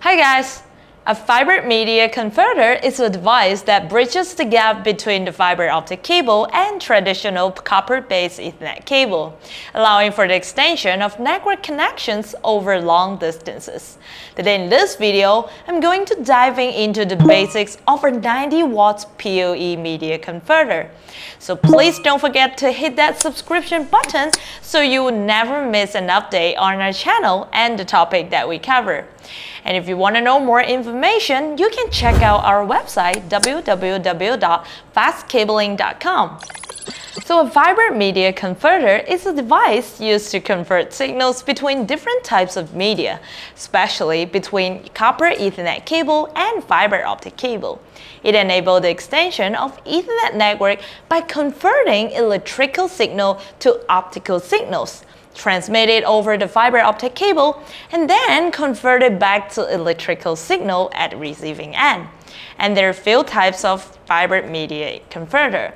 Hi guys! A fiber media converter is a device that bridges the gap between the fiber optic cable and traditional copper-based Ethernet cable, allowing for the extension of network connections over long distances. Today in this video, I'm going to diving into the basics of a 90 watts PoE media converter. So please don't forget to hit that subscription button so you will never miss an update on our channel and the topic that we cover. And if you want to know more information, you can check out our website www.fastcabling.com. So a fiber media converter is a device used to convert signals between different types of media, especially between copper Ethernet cable and fiber optic cable. It enables the extension of Ethernet network by converting electrical signal to optical signals transmitted over the fiber optic cable, and then converted back to electrical signal at receiving end. And there are few types of fiber media converter.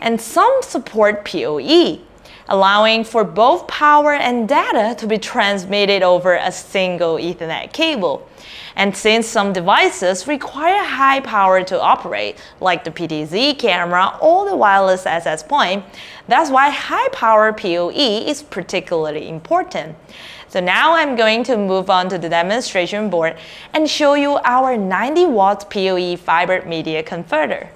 And some support PoE, allowing for both power and data to be transmitted over a single Ethernet cable. And since some devices require high power to operate, like the PTZ camera or the wireless access point, that's why high power PoE is particularly important. So now I'm going to move on to the demonstration board and show you our 90 watts PoE fiber media converter.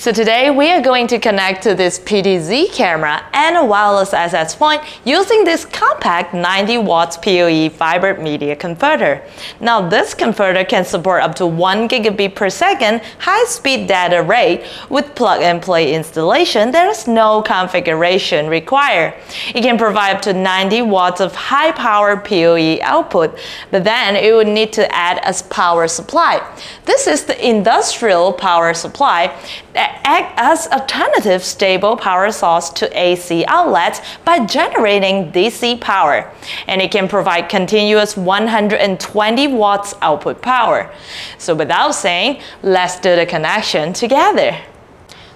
So today we are going to connect to this PTZ camera and a wireless access point using this compact 90 watts PoE fiber media converter. Now this converter can support up to 1 gigabit per second high-speed data rate with plug-and-play installation. There is no configuration required. It can provide up to 90 watts of high-power PoE output, but then it would need to add a power supply. This is the industrial power supply that act as alternative stable power source to AC outlets by generating DC power. And it can provide continuous 120 watts output power. So without saying, let's do the connection together.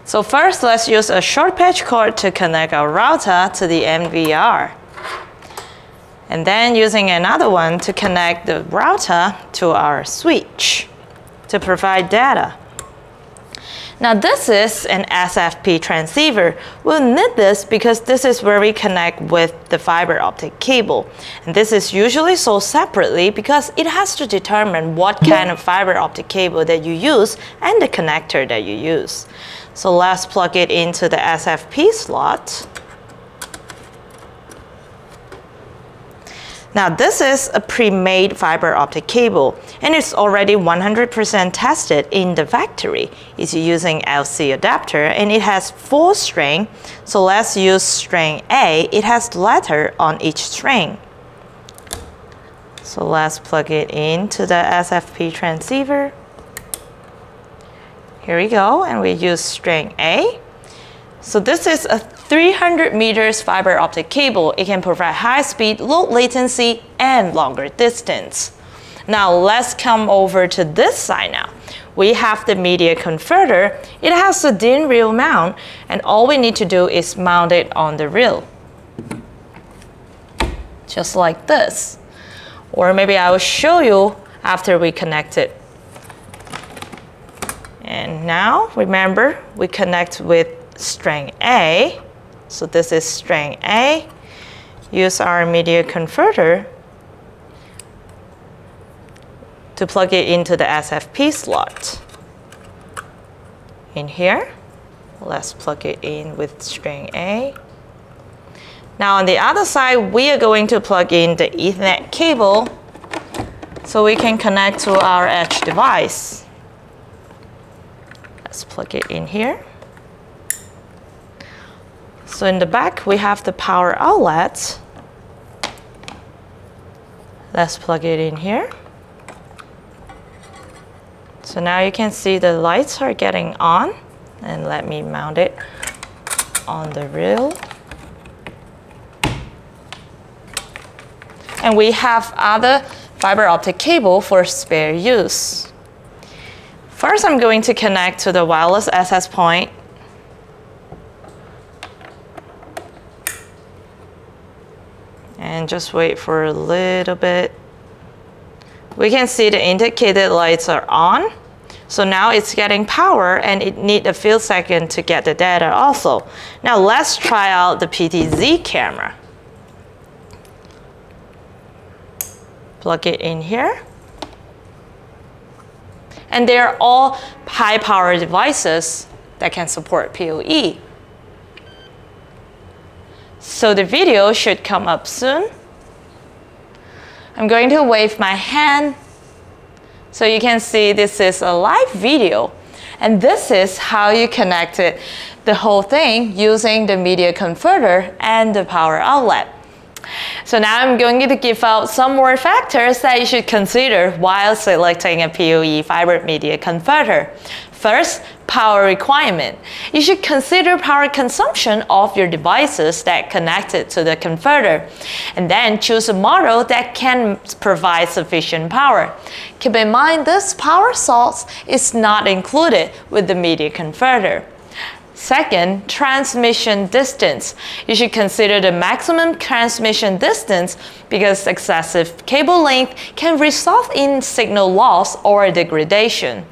So first, let's use a short patch cord to connect our router to the NVR. And then using another one to connect the router to our switch to provide data. Now this is an SFP transceiver. We'll need this because this is where we connect with the fiber optic cable. And this is usually sold separately because it has to determine what kind of fiber optic cable that you use and the connector that you use. So let's plug it into the SFP slot. Now this is a pre-made fiber optic cable and it's already 100% tested in the factory. It's using LC adapter and it has four string. So let's use string A. It has letter on each string. So let's plug it into the SFP transceiver. Here we go and we use string A. So this is a 300 meters fiber optic cable. It can provide high speed, low latency, and longer distance. Now let's come over to this side now. We have the media converter. It has a DIN rail mount, and all we need to do is mount it on the rail. Just like this. Or maybe I will show you after we connect it. And now, remember, we connect with string A. So this is string A. Use our media converter to plug it into the SFP slot. In here, let's plug it in with string A. Now on the other side, we are going to plug in the Ethernet cable so we can connect to our edge device. Let's plug it in here. So in the back, we have the power outlet. Let's plug it in here. So now you can see the lights are getting on. And let me mount it on the rail. And we have other fiber optic cable for spare use. First, I'm going to connect to the wireless access point And just wait for a little bit. We can see the indicated lights are on. So now it's getting power and it need a few seconds to get the data also. Now let's try out the PTZ camera. Plug it in here. And they're all high power devices that can support PoE. So the video should come up soon. I'm going to wave my hand so you can see this is a live video. And this is how you connect it, the whole thing using the media converter and the power outlet. So now I'm going to give out some more factors that you should consider while selecting a PoE fiber media converter. First, power requirement. You should consider power consumption of your devices that connected to the converter, and then choose a model that can provide sufficient power. Keep in mind this power source is not included with the media converter. Second, transmission distance. You should consider the maximum transmission distance because excessive cable length can result in signal loss or degradation.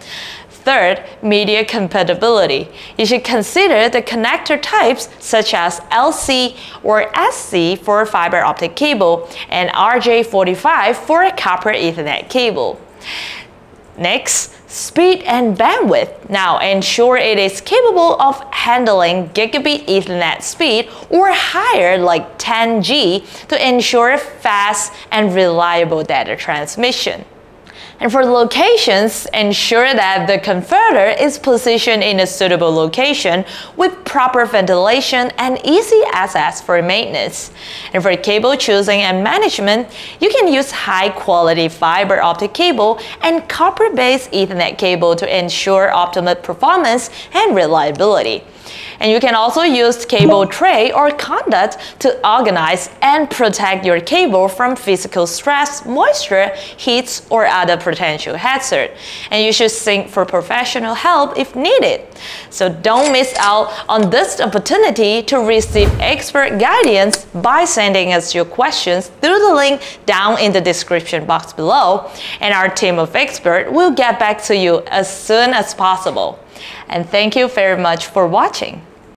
Third, media compatibility. You should consider the connector types such as LC or SC for fiber optic cable and RJ45 for a copper Ethernet cable. Next, speed and bandwidth. Now ensure it is capable of handling gigabit Ethernet speed or higher like 10G to ensure fast and reliable data transmission. And for locations, ensure that the converter is positioned in a suitable location with proper ventilation and easy access for maintenance. And for cable choosing and management, you can use high quality fiber optic cable and copper-based Ethernet cable to ensure optimal performance and reliability. And you can also use cable tray or conduit to organize and protect your cable from physical stress, moisture, heat, or other potential hazard. And you should seek for professional help if needed. So don't miss out on this opportunity to receive expert guidance by sending us your questions through the link down in the description box below. And our team of experts will get back to you as soon as possible. And thank you very much for watching.